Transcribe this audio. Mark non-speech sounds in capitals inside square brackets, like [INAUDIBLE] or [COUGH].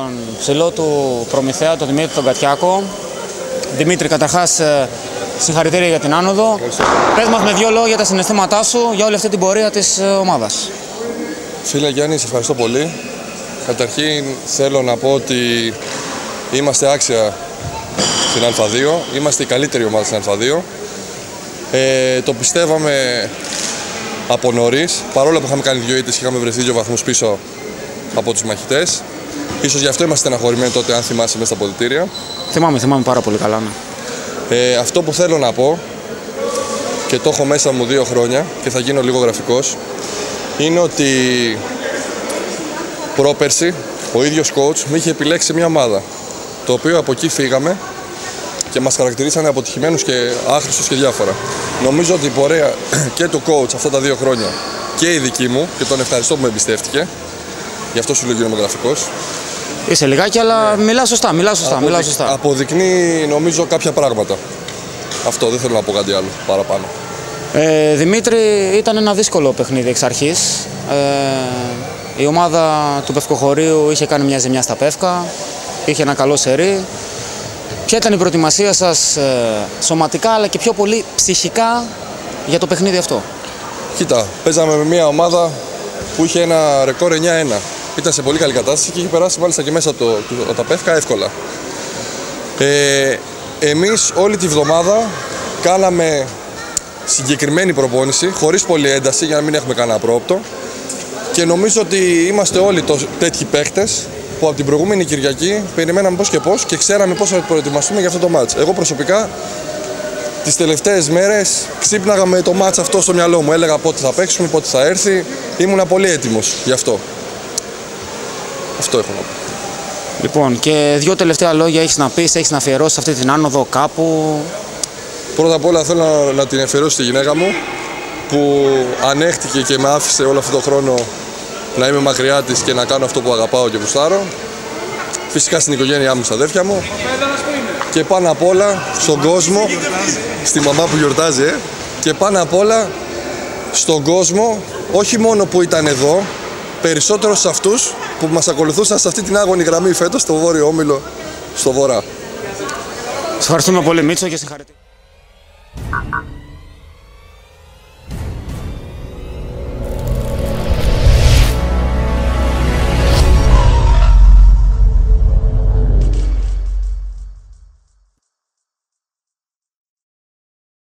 με τον ψηλό του προμηθέα, τον Δημήτρη τον Κατιάκο. Δημήτρη, καταρχάς ε, συγχαρητήρια για την άνοδο. Πες μας με δύο λόγια τα συναισθήματά σου για όλη αυτή την πορεία της ε, ομάδας. Φίλε Γιάννη, σε ευχαριστώ πολύ. Καταρχήν θέλω να πω ότι είμαστε άξια στην Α2. Είμαστε η καλύτερη ομάδα στην Α2. Ε, το πιστεύαμε από νωρίς, παρόλο που είχαμε κάνει δύο ήττες και είχαμε βρεθεί δύο βαθμούς πίσω από τους μαχητές. Ίσως γι' αυτό είμαστε στεναχωρημένοι τότε, αν θυμάσαι, μέσα στα πολιτήρια. Θυμάμαι, θυμάμαι πάρα πολύ καλά. Ναι. Ε, αυτό που θέλω να πω και το έχω μέσα μου δύο χρόνια και θα γίνω λίγο γραφικός είναι ότι πρόπερση ο ίδιος coach με είχε επιλέξει μια ομάδα το οποίο από εκεί φύγαμε και μας χαρακτηρίσανε αποτυχημένους και άχρηστους και διάφορα. Νομίζω ότι η πορεία [CLEARS THROAT] και του coach αυτά τα δύο χρόνια και η δική μου και τον ευχαριστώ που με εμπιστεύτηκε γι' αυτό σου λέω γίνομαι γραφικός Είσαι λιγάκι, αλλά ναι. μιλάς σωστά, μιλάς σωστά, Αποδεικ... μιλάς σωστά. Αποδεικνύει νομίζω κάποια πράγματα. Αυτό δεν θέλω να πω κάτι άλλο παραπάνω. Ε, Δημήτρη, ήταν ένα δύσκολο παιχνίδι εξ αρχής. Ε, η ομάδα του Πευκοχωρίου είχε κάνει μια ζημιά στα Πεύκα, είχε ένα καλό σερί. Ποια ήταν η προετοιμασία σας ε, σωματικά αλλά και πιο πολύ ψυχικά για το παιχνίδι αυτό; Κοίτα, παίζαμε με μια ομάδα που είχε ένα ρεκόρ 9-1. Ήταν σε πολύ καλή κατάσταση και είχε περάσει μάλιστα και μέσα το, το, τα Πεύκα εύκολα. Ε, εμείς όλη τη βδομάδα κάναμε συγκεκριμένη προπόνηση, χωρίς πολλή ένταση για να μην έχουμε κανένα πρόοπτο και νομίζω ότι είμαστε όλοι το, τέτοιοι παίχτες που από την προηγούμενη Κυριακή περιμέναμε πώς και πώς και ξέραμε πώς θα προετοιμαστούμε για αυτό το μάτς. Εγώ προσωπικά τις τελευταίες μέρες ξύπναγα με το μάτς αυτό στο μυαλό μου. Έλεγα πότε θα παίξουμε, πότε θα έρθει. Ήμουνα πολύ έτοιμος γι' αυτό. Αυτό έχω να πω. Λοιπόν, και δύο τελευταία λόγια έχεις να πεις, έχεις να αφιερώσεις αυτή την άνοδο κάπου; Πρώτα απ' όλα θέλω να, να την αφιερώσω στη γυναίκα μου που ανέχτηκε και με άφησε όλο αυτό το χρόνο να είμαι μακριά της και να κάνω αυτό που αγαπάω και γουστάρω. Φυσικά στην οικογένειά μου, στα αδέρφια μου. Και πάνω απ' όλα στον κόσμο, στη μαμά που γιορτάζει, ε, και πάνω απ' όλα στον κόσμο, όχι μόνο που ήταν εδώ, περισσότερο σε αυτούς που μας ακολουθούσαν σε αυτή την άγωνη γραμμή φέτος, στο Βόρειο Όμιλο, στο Βορρά. Σας ευχαριστούμε πολύ Μίτσο και συγχαρητήρια.